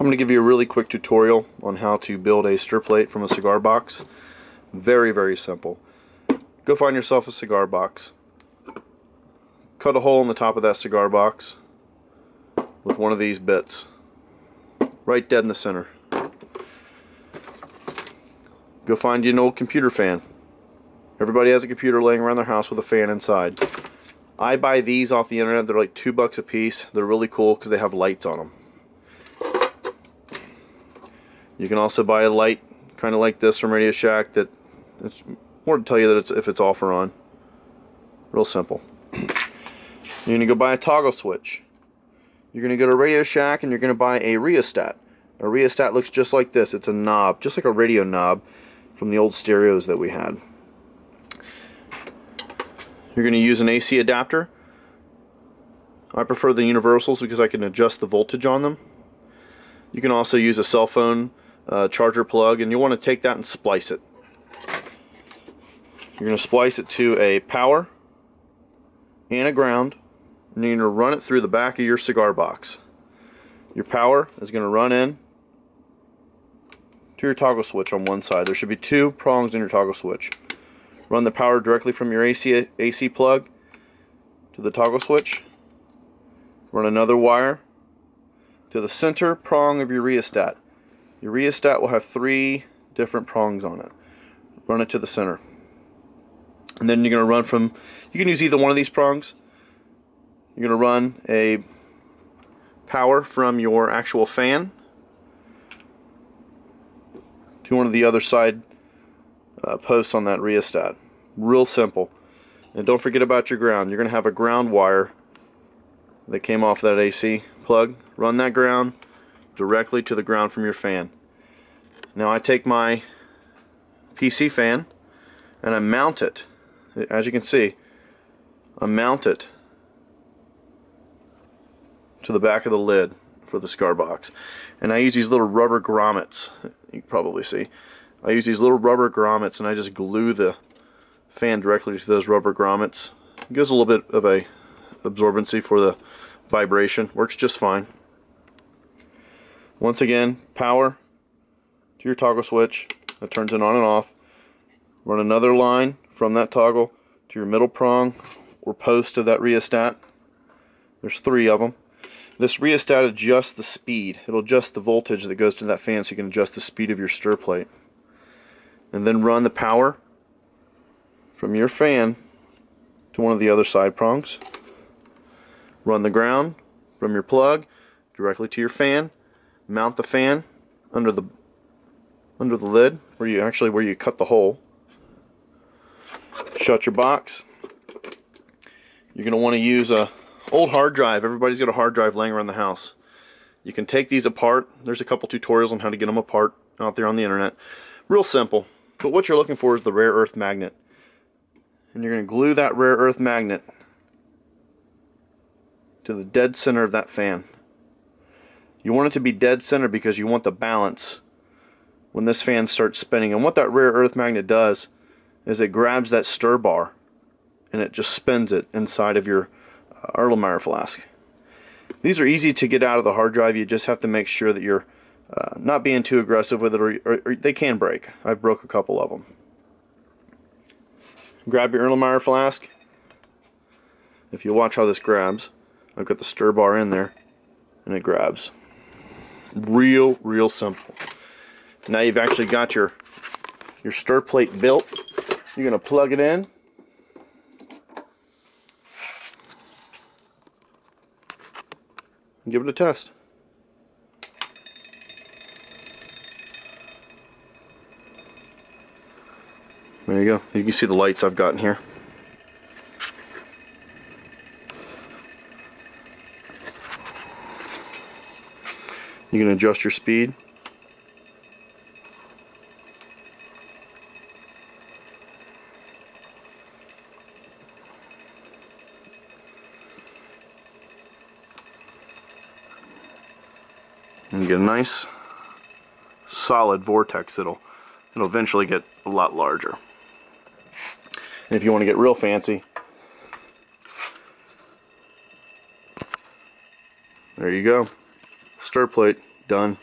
I'm going to give you a really quick tutorial on how to build a stir plate from a cigar box. Very, very simple. Go find yourself a cigar box. Cut a hole in the top of that cigar box with one of these bits. Right dead in the center. Go find you an old computer fan. Everybody has a computer laying around their house with a fan inside. I buy these off the internet. They're like two bucks a piece. They're really cool because they have lights on them. You can also buy a light kind of like this from Radio Shack that it's more to tell you that it's if it's off or on. Real simple. You're going to go buy a toggle switch. You're going to go to Radio Shack and you're going to buy a rheostat. A rheostat looks just like this. It's a knob, just like a radio knob from the old stereos that we had. You're going to use an AC adapter. I prefer the universals because I can adjust the voltage on them. You can also use a cell phone uh, charger plug and you want to take that and splice it. You're going to splice it to a power and a ground and you're going to run it through the back of your cigar box. Your power is going to run in to your toggle switch on one side. There should be two prongs in your toggle switch. Run the power directly from your AC, AC plug to the toggle switch. Run another wire to the center prong of your rheostat. Your rheostat will have three different prongs on it. Run it to the center. And then you're going to run from, you can use either one of these prongs. You're going to run a power from your actual fan to one of the other side uh, posts on that rheostat. Real simple. And don't forget about your ground. You're going to have a ground wire that came off that AC plug. Run that ground directly to the ground from your fan. Now I take my PC fan and I mount it. As you can see, I mount it to the back of the lid for the cigar box. And I use these little rubber grommets. You probably see. I use these little rubber grommets and I just glue the fan directly to those rubber grommets. It gives a little bit of a absorbency for the vibration. Works just fine. Once again, power to your toggle switch that turns it on and off. Run another line from that toggle to your middle prong or post of that rheostat. There's three of them. This rheostat adjusts the speed. It'll adjust the voltage that goes to that fan so you can adjust the speed of your stir plate. And then run the power from your fan to one of the other side prongs. Run the ground from your plug directly to your fan. Mount the fan under the under the lid where you actually where you cut the hole. Shut your box. You're going to want to use a Old hard drive. Everybody's got a hard drive laying around the house. You can take these apart. There's a couple tutorials on how to get them apart out there on the internet. Real simple. But what you're looking for is the rare earth magnet. And you're going to glue that rare earth magnet to the dead center of that fan. You want it to be dead center because you want the balance when this fan starts spinning. And what that rare earth magnet does is it grabs that stir bar and it just spins it inside of your Erlenmeyer flask. These are easy to get out of the hard drive. You just have to make sure that you're uh, not being too aggressive with it, or, or, or, they can break. I've broke a couple of them. Grab your Erlenmeyer flask. If you watch how this grabs, I've got the stir bar in there, and it grabs. Real, real simple. Now you've actually got your your stir plate built. You're to plug it in give it a test. There you go. You can see the lights I've got in here. You can adjust your speed. and you get a nice solid vortex that'll it'll eventually get a lot larger. And if you want to get real fancy, there you go. Stir plate done.